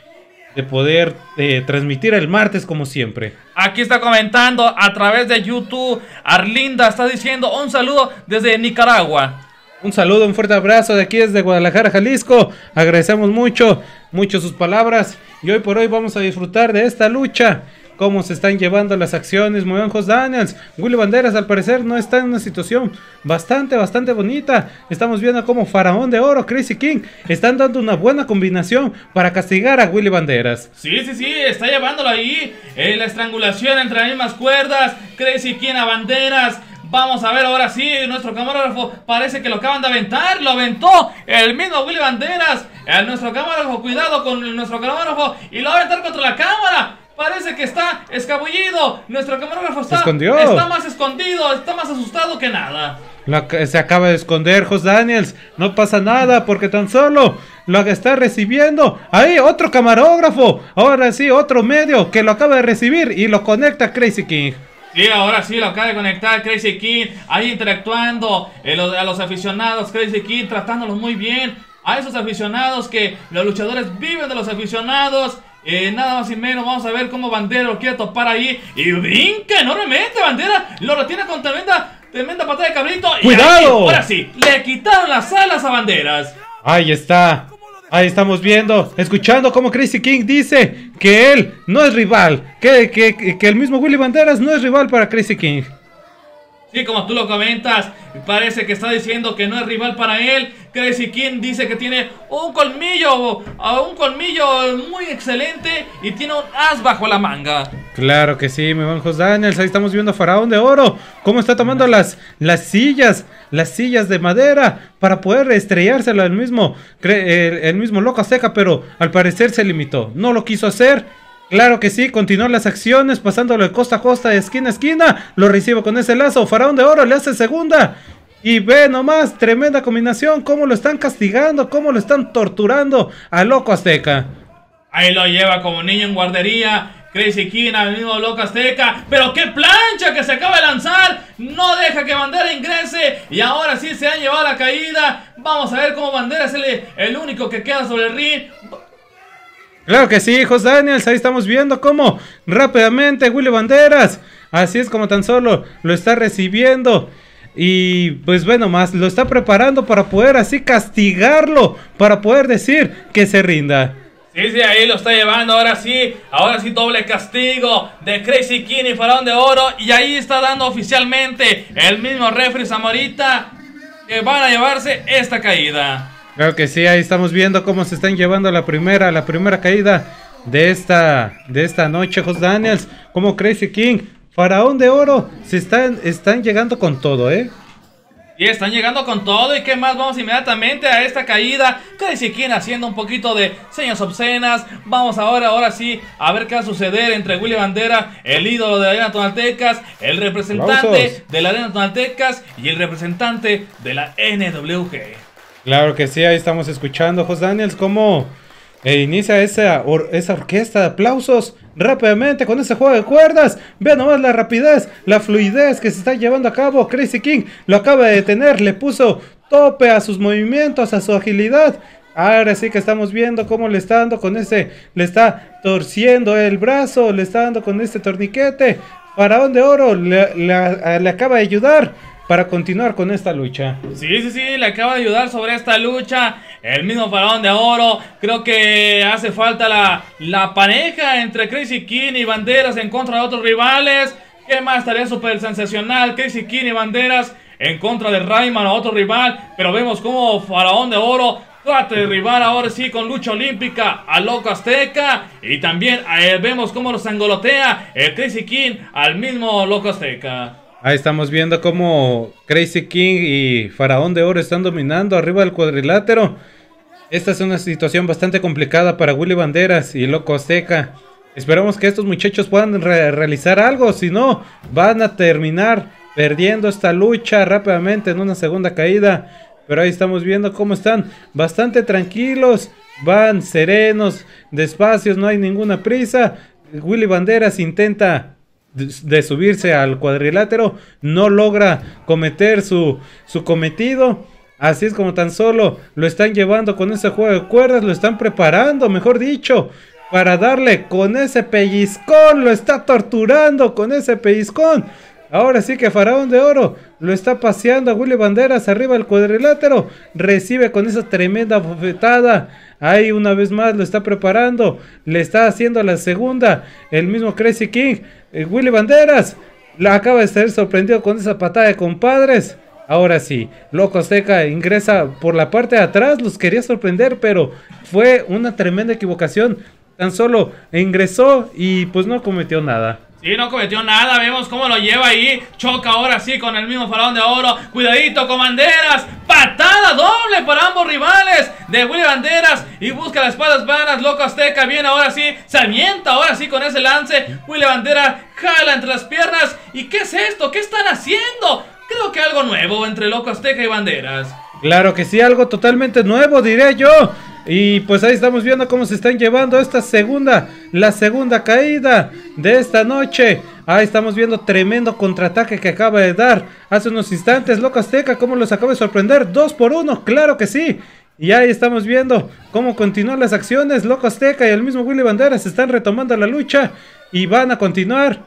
de poder eh, transmitir el martes como siempre. Aquí está comentando a través de YouTube. Arlinda está diciendo un saludo desde Nicaragua. Un saludo, un fuerte abrazo de aquí desde Guadalajara, Jalisco. Agradecemos mucho, mucho sus palabras. Y hoy por hoy vamos a disfrutar de esta lucha. Cómo se están llevando las acciones. Muy bien, Daniels. Willy Banderas al parecer no está en una situación bastante, bastante bonita. Estamos viendo cómo Faraón de Oro, Crazy King, están dando una buena combinación para castigar a Willy Banderas. Sí, sí, sí, está llevándolo ahí. Eh, la estrangulación entre las mismas cuerdas. Crazy King a banderas. Vamos a ver ahora sí, nuestro camarógrafo parece que lo acaban de aventar, lo aventó el mismo Willy Banderas. El nuestro camarógrafo, cuidado con nuestro camarógrafo y lo va a aventar contra la cámara. Parece que está escabullido. Nuestro camarógrafo está, escondió. está más escondido, está más asustado que nada. Se acaba de esconder, Jos Daniels. No pasa nada porque tan solo lo que está recibiendo. Ahí, otro camarógrafo. Ahora sí, otro medio que lo acaba de recibir y lo conecta a Crazy King. Sí, ahora sí lo acaba de conectar Crazy King, ahí interactuando eh, a los aficionados, Crazy King tratándolos muy bien. a esos aficionados que los luchadores viven de los aficionados. Eh, nada más y menos, vamos a ver cómo Bandera lo quiere topar ahí. Y brinca enormemente, Bandera lo retiene con tremenda, tremenda patada de cabrito. Y ¡Cuidado! ahí, ahora sí, le quitaron las alas a Banderas. Ahí está. Ahí estamos viendo, escuchando cómo Crazy King dice que él no es rival, que, que, que el mismo Willy Banderas no es rival para Crazy King. Sí, como tú lo comentas, parece que está diciendo que no es rival para él. Crazy King dice que tiene un colmillo, un colmillo muy excelente y tiene un as bajo la manga. Claro que sí, mi buen Jos Daniels. Ahí estamos viendo a Faraón de Oro. Cómo está tomando las, las sillas, las sillas de madera para poder estrellárselo al mismo, el, el mismo loco Azteca, pero al parecer se limitó. No lo quiso hacer. Claro que sí, continuó las acciones, pasándolo de costa a costa, de esquina a esquina. Lo recibe con ese lazo. Faraón de Oro le hace segunda. Y ve nomás, tremenda combinación, cómo lo están castigando, cómo lo están torturando al loco Azteca. Ahí lo lleva como niño en guardería. Crazy King al mismo loco azteca. Pero qué plancha que se acaba de lanzar. No deja que Bandera ingrese. Y ahora sí se han llevado la caída. Vamos a ver cómo Bandera es el, el único que queda sobre el ring. Claro que sí, hijos Daniels, ahí estamos viendo cómo rápidamente Willy Banderas, así es como tan solo lo está recibiendo. Y pues bueno, más lo está preparando para poder así castigarlo, para poder decir que se rinda. Sí, sí, ahí lo está llevando, ahora sí, ahora sí doble castigo de Crazy King y Faraón de Oro y ahí está dando oficialmente el mismo refri Zamorita que van a llevarse esta caída. Claro que sí, ahí estamos viendo cómo se están llevando la primera, la primera caída de esta, de esta noche, hijos Daniels, como Crazy King, Faraón de Oro, se están, están llegando con todo, ¿eh? Y están llegando con todo y qué más, vamos inmediatamente a esta caída, Crazy King haciendo un poquito de señas obscenas, vamos ahora, ahora sí, a ver qué va a suceder entre Willy Bandera, el ídolo de la Arena Tonaltecas, el representante Aplausos. de la Arena Tonaltecas y el representante de la NWG. Claro que sí, ahí estamos escuchando, Jos Daniels, cómo eh, inicia esa, esa orquesta de aplausos rápidamente con ese juego de cuerdas. Vean nomás la rapidez, la fluidez que se está llevando a cabo. Crazy King lo acaba de detener, le puso tope a sus movimientos, a su agilidad. Ahora sí que estamos viendo cómo le está dando con ese, le está torciendo el brazo, le está dando con este torniquete. Faraón de Oro le- le acaba de ayudar para continuar con esta lucha. Sí, sí, sí, le acaba de ayudar sobre esta lucha. El mismo faraón de oro. Creo que hace falta la, la pareja entre Crazy King y Banderas en contra de otros rivales. ¿Qué más estaría súper sensacional? Crazy King y Banderas en contra de Rayman otro rival. Pero vemos como Faraón de Oro trata de derribar ahora sí con lucha olímpica a Loco Azteca. Y también eh, vemos cómo los angolotea el Crazy King al mismo Loco Azteca. Ahí estamos viendo cómo Crazy King y Faraón de Oro están dominando arriba del cuadrilátero. Esta es una situación bastante complicada para Willy Banderas y Loco Azteca. Esperamos que estos muchachos puedan re- realizar algo, si no, van a terminar perdiendo esta lucha rápidamente en una segunda caída. Pero ahí estamos viendo cómo están bastante tranquilos, van serenos, despacios, no hay ninguna prisa. Willy Banderas intenta de, subirse al cuadrilátero, no logra cometer su, su cometido. Así es como tan solo lo están llevando con ese juego de cuerdas, lo están preparando, mejor dicho, para darle con ese pellizcón, lo está torturando con ese pellizcón. Ahora sí que Faraón de Oro lo está paseando a Willy Banderas arriba del cuadrilátero. Recibe con esa tremenda bofetada. Ahí una vez más lo está preparando. Le está haciendo la segunda. El mismo Crazy King. eh, Willy Banderas. La acaba de estar sorprendido con esa patada de compadres. Ahora sí, Loco Azteca ingresa por la parte de atrás. Los quería sorprender, pero fue una tremenda equivocación. Tan solo ingresó y pues no cometió nada. Sí, no cometió nada, vemos cómo lo lleva ahí, choca ahora sí con el mismo faraón de oro, cuidadito con banderas, patada doble para ambos rivales de Willy Banderas y busca las espadas vanas, loco azteca, viene ahora sí, se ahora sí con ese lance, Willy Banderas jala entre las piernas y ¿qué es esto? ¿Qué están haciendo? Creo que algo nuevo entre loco azteca y banderas. Claro que sí, algo totalmente nuevo, diré yo. Y pues ahí estamos viendo cómo se están llevando esta segunda, la segunda caída de esta noche. Ahí estamos viendo tremendo contraataque que acaba de dar hace unos instantes. Loco Azteca, cómo los acaba de sorprender. Dos por uno, claro que sí. Y ahí estamos viendo cómo continúan las acciones. Loco Azteca y el mismo Willy Banderas están retomando la lucha y van a continuar.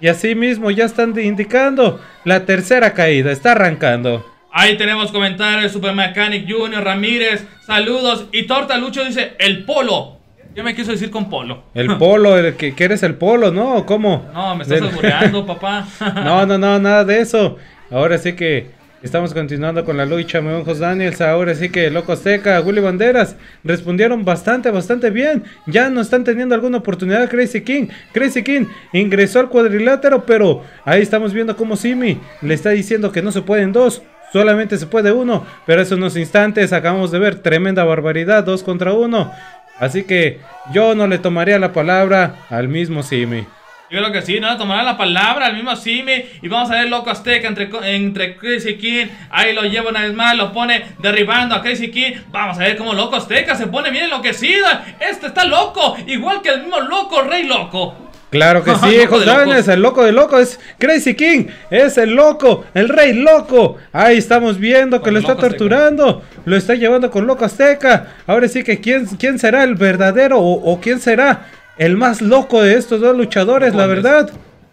Y así mismo ya están indicando la tercera caída. Está arrancando. Ahí tenemos comentarios Super Mechanic Junior, Ramírez, saludos. Y Torta Lucho dice, el polo. ¿Qué me quiso decir con polo? El polo, el que, que eres el polo, ¿no? ¿O ¿Cómo? No, me estás Del- papá. No, no, no, nada de eso. Ahora sí que estamos continuando con la lucha, mi buen Jos Daniels. Ahora sí que Loco Azteca, Willy Banderas respondieron bastante, bastante bien. Ya no están teniendo alguna oportunidad Crazy King. Crazy King ingresó al cuadrilátero, pero ahí estamos viendo cómo Simi le está diciendo que no se pueden dos. Solamente se puede uno, pero hace unos instantes acabamos de ver tremenda barbaridad, dos contra uno. Así que yo no le tomaría la palabra al mismo Simi. Yo creo que sí, ¿no? Tomará la palabra al mismo Simi y vamos a ver Loco Azteca entre, entre Crazy King. Ahí lo lleva una vez más, lo pone derribando a Crazy King. Vamos a ver cómo Loco Azteca se pone bien enloquecido. Este está loco, igual que el mismo Loco Rey Loco. Claro que sí, locos. Daniels, el loco de loco es Crazy King, es el loco, el rey loco. Ahí estamos viendo que Con lo está Azteca. torturando, lo está llevando con Loco Azteca. Ahora sí que quién, quién será el verdadero o, o quién será el más loco de estos dos luchadores, la ¿Cuál es? verdad.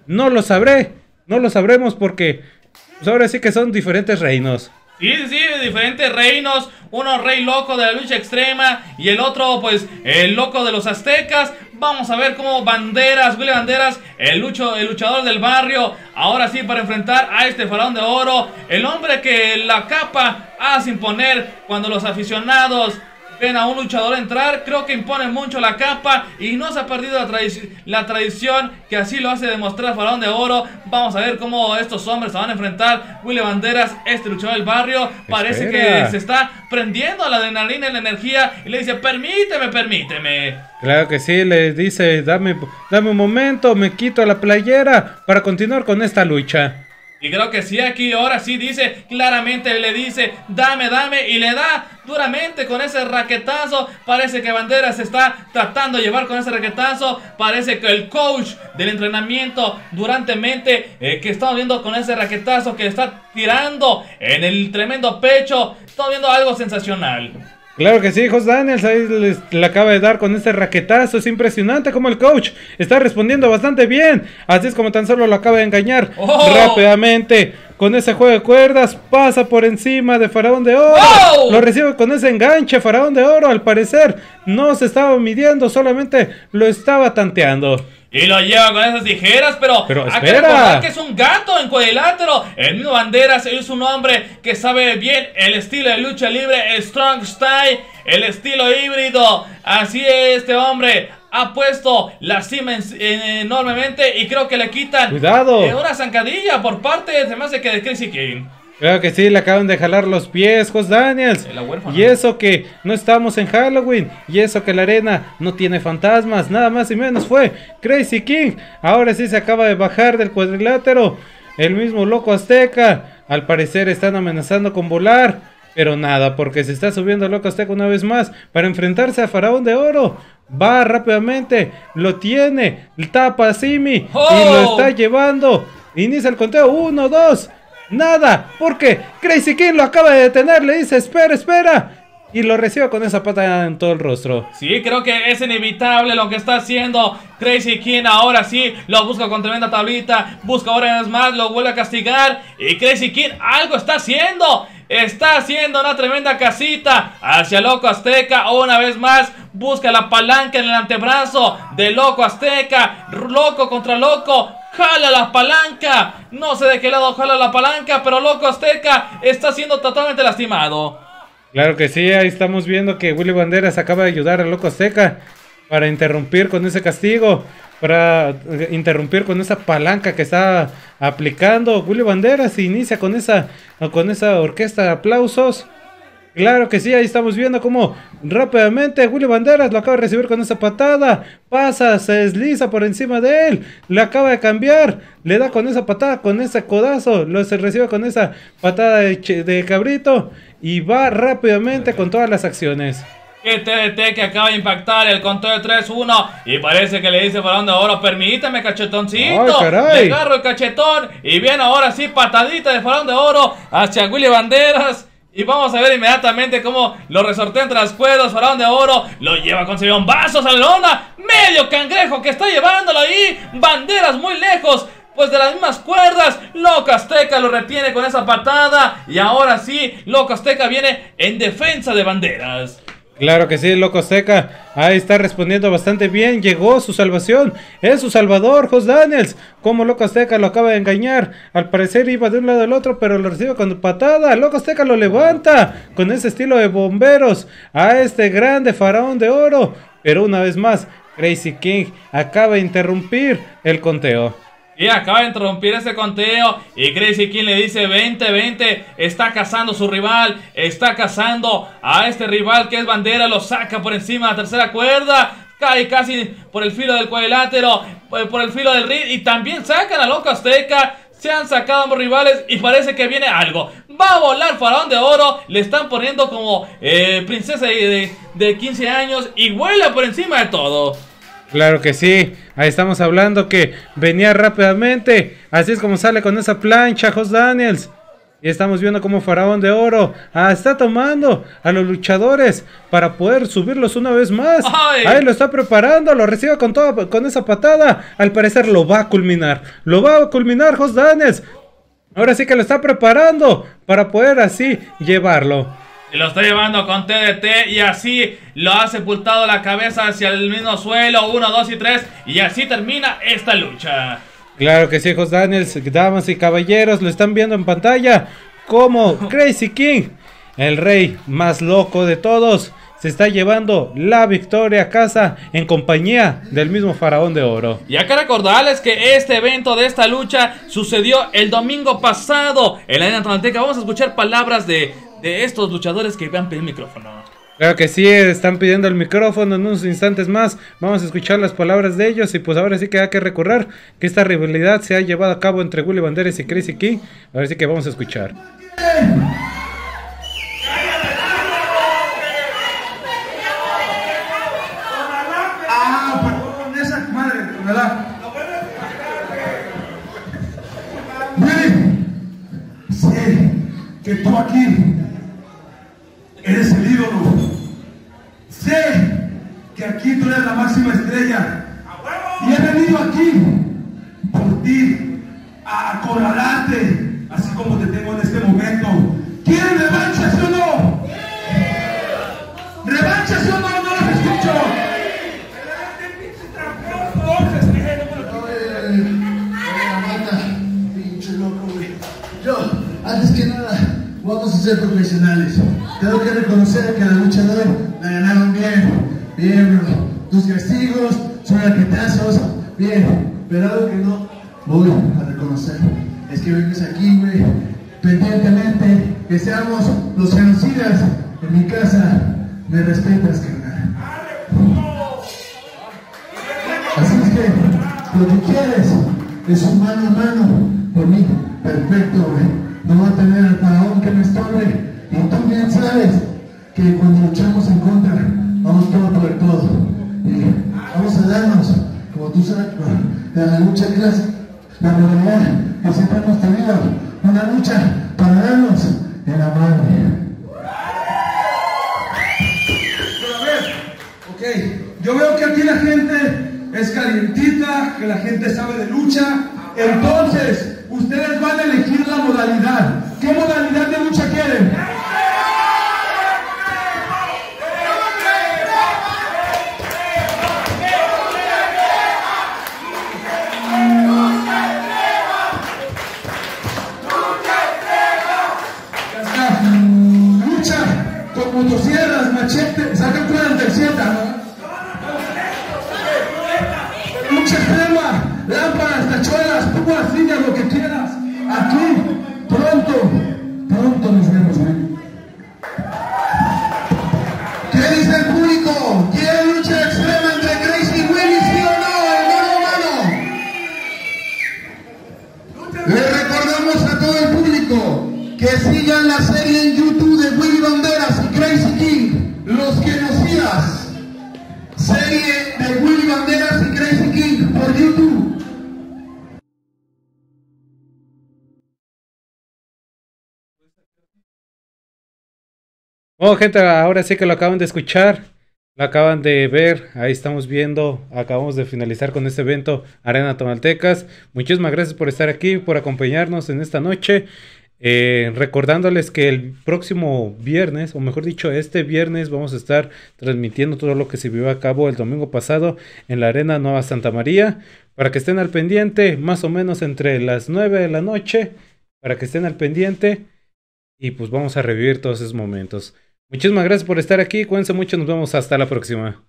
No lo sabré, no lo sabremos porque pues ahora sí que son diferentes reinos. Sí, sí, diferentes reinos. Uno rey loco de la lucha extrema y el otro, pues, el loco de los aztecas. Vamos a ver cómo Banderas, Willy Banderas, el, el luchador del barrio, ahora sí para enfrentar a este faraón de oro. El hombre que la capa hace imponer cuando los aficionados ven a un luchador entrar, creo que impone mucho la capa y no se ha perdido la, tradici- la tradición que así lo hace demostrar Faraón de Oro. Vamos a ver cómo estos hombres se van a enfrentar. Willy Banderas, este luchador del barrio, parece Espera. que se está prendiendo la adrenalina y la energía y le dice, permíteme, permíteme. Claro que sí, le dice, dame, dame un momento, me quito la playera para continuar con esta lucha. Y creo que sí, aquí ahora sí dice, claramente le dice, dame, dame, y le da duramente con ese raquetazo. Parece que Banderas se está tratando de llevar con ese raquetazo. Parece que el coach del entrenamiento durantemente eh, que estamos viendo con ese raquetazo que está tirando en el tremendo pecho. Estamos viendo algo sensacional. Claro que sí, Jos Daniels ahí les- le acaba de dar con este raquetazo. Es impresionante como el coach está respondiendo bastante bien. Así es como tan solo lo acaba de engañar ¡Oh! rápidamente. Con ese juego de cuerdas pasa por encima de Faraón de Oro. ¡Oh! Lo recibe con ese enganche. Faraón de Oro al parecer no se estaba midiendo, solamente lo estaba tanteando. Y lo lleva con esas tijeras, pero, Pero hay que espera. recordar que es un gato en cuadrilátero. El mismo Banderas es un hombre que sabe bien el estilo de lucha libre, el strong style, el estilo híbrido. Así es, este hombre ha puesto la cima en- en- enormemente y creo que le quitan Cuidado. eh, una zancadilla por parte, me hace que de Crazy King. Claro que sí, le acaban de jalar los pies, Jos Daniels. Y eso que no estamos en Halloween. Y eso que la arena no tiene fantasmas. Nada más y menos fue Crazy King. Ahora sí se acaba de bajar del cuadrilátero. El mismo loco azteca. Al parecer están amenazando con volar. Pero nada, porque se está subiendo loco azteca una vez más para enfrentarse a Faraón de Oro. Va rápidamente, lo tiene, tapa a Simi y lo ¡Oh! está llevando. Inicia el conteo, uno, dos. Nada, porque Crazy King lo acaba de detener, le dice, espera, espera. Y lo recibe con esa pata en todo el rostro. Sí, creo que es inevitable lo que está haciendo Crazy King. Ahora sí, lo busca con tremenda tablita. Busca ahora más, lo vuelve a castigar. Y Crazy King algo está haciendo. Está haciendo una tremenda casita hacia Loco Azteca. Una vez más, busca la palanca en el antebrazo de Loco Azteca. Loco contra Loco. Jala la palanca. No sé de qué lado jala la palanca, pero Loco Azteca está siendo totalmente lastimado. Claro que sí, ahí estamos viendo que Willy Banderas acaba de ayudar al Loco Azteca para interrumpir con ese castigo, para eh, interrumpir con esa palanca que está aplicando Willy Banderas inicia con esa, con esa orquesta de aplausos. Claro que sí, ahí estamos viendo cómo rápidamente Willy Banderas lo acaba de recibir con esa patada. Pasa, se desliza por encima de él. Le acaba de cambiar. Le da con esa patada, con ese codazo. Lo se recibe con esa patada de, cabrito. Y va rápidamente con todas las acciones. Que TDT que acaba de impactar el conteo de 3-1 y parece que le dice Balón de Oro, permíteme cachetoncito. Le agarro el cachetón y viene ahora sí patadita de Balón de Oro hacia Willy Banderas. Y vamos a ver inmediatamente cómo lo entre las cuerdas, faraón de oro, lo lleva con vasos a la lona, medio cangrejo que está llevándolo ahí, banderas muy lejos, pues de las mismas cuerdas, Loco Azteca lo retiene con esa patada y ahora sí, Loco Azteca viene en defensa de banderas. Claro que sí, Loco Azteca. Ahí está respondiendo bastante bien. Llegó su salvación. Es su salvador, Jos Daniels. Como Loco Azteca lo acaba de engañar. Al parecer iba de un lado al otro, pero lo recibe con patada. Loco Azteca lo levanta con ese estilo de bomberos a este grande faraón de oro. Pero una vez más, Crazy King acaba de interrumpir el conteo. Y acaba de interrumpir ese conteo. Y Crazy King le dice 20, 20. Está cazando a su rival. Está cazando a este rival que es bandera. Lo saca por encima de la tercera cuerda. Cae casi por el filo del cuadrilátero. Por el filo del ring. Y también sacan a Loco Azteca. Se han sacado ambos rivales y parece que viene algo. Va a volar Faraón de Oro. Le están poniendo como eh, princesa de, de 15 años. Y vuela por encima de todo. Claro que sí, ahí estamos hablando que venía rápidamente, así es como sale con esa plancha Jos Daniels. Y estamos viendo como Faraón de Oro ah, está tomando a los luchadores para poder subirlos una vez más. Ahí lo está preparando, lo recibe con toda con esa patada. Al parecer lo va a culminar. Lo va a culminar Jos Daniels. Ahora sí que lo está preparando para poder así llevarlo. Y lo está llevando con TDT y así lo ha sepultado la cabeza hacia el mismo suelo. Uno, dos y tres. Y así termina esta lucha. Claro que sí, hijos Daniels, damas y caballeros, lo están viendo en pantalla como Crazy King, el rey más loco de todos, se está llevando la victoria a casa en compañía del mismo faraón de oro. Y acá recordarles que este evento de esta lucha sucedió el domingo pasado en la Arena Tonalteca. Vamos a escuchar palabras de de estos luchadores que van a pedir micrófono. Claro que sí, están pidiendo el micrófono en unos instantes más. Vamos a escuchar las palabras de ellos y pues ahora sí que hay que recordar que esta rivalidad se ha llevado a cabo entre Willy Banderas y Crazy King. Ahora sí que vamos a escuchar. Ah, perdón, esa madre, ¿verdad? Sé que tú aquí Eres el ídolo. Sé que aquí tú eres la máxima estrella. Y he venido aquí por ti a acorralarte, así como te tengo en este momento. ¿Quieres revancha, sí o no? ¿Revancha, sí o no? No los escucho. Yo, antes que nada, vamos a ser profesionales. Tengo que reconocer que la lucha de hoy la ganaron bien. Bien. Tus castigos son arquetazos. Bien. Pero algo que no voy a reconocer es que vengas aquí, güey, pendientemente, que seamos los genocidas en mi casa. Me respetas, carnal. Así es que lo que quieres es un mano a mano por mí. Perfecto, güey. No va a tener al faraón que me estorbe. Y tú bien sabes que cuando luchamos en contra, vamos todo por el todo. Y vamos a darnos, como tú sabes, la lucha clásica, la realidad que siempre hemos tenido, una lucha para darnos en la madre. Ok, yo veo que aquí la gente es calientita, que la gente sabe de lucha, entonces ustedes van a elegir la modalidad. ¿Qué modalidad de lucha quieren? Bueno, gente, ahora sí que lo acaban de escuchar, lo acaban de ver, ahí estamos viendo, acabamos de finalizar con este evento Arena Tonaltecas. Muchísimas gracias por estar aquí, por acompañarnos en esta noche. Eh, recordándoles que el próximo viernes, o mejor dicho, este viernes vamos a estar transmitiendo todo lo que se vio a cabo el domingo pasado en la Arena Nueva Santa María. Para que estén al pendiente, más o menos entre las 9 de la noche, para que estén al pendiente. Y pues vamos a revivir todos esos momentos. Muchísimas gracias por estar aquí, cuídense mucho, nos vemos hasta la próxima.